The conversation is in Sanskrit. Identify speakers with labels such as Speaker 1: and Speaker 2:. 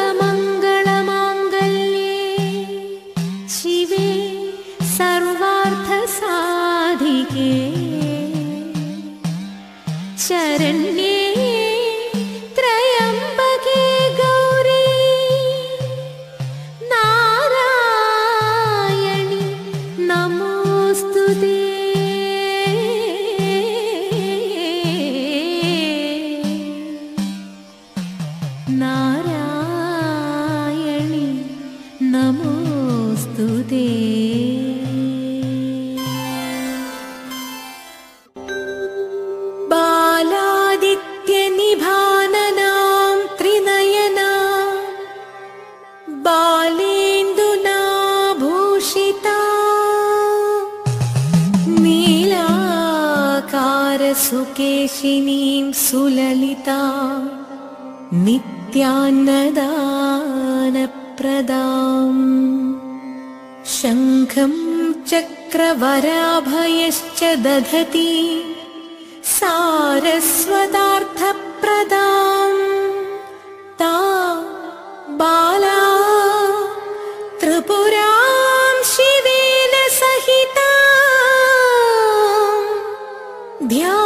Speaker 1: सर्वमङ्गलमाङ्गल्ये शिवे सर्वार्थसाधिके शरण्ये बालादित्यनिभाननां त्रिनयना बालेन्दुना भूषिता नीलाकारसुकेशिनीं सुललिता नित्यान्नदानप्रदाम् चक्रवराभयश्च दधति सारस्वतार्थप्रदाम्। ता बाला त्रिपुरां शिवेन सहिता। ध्या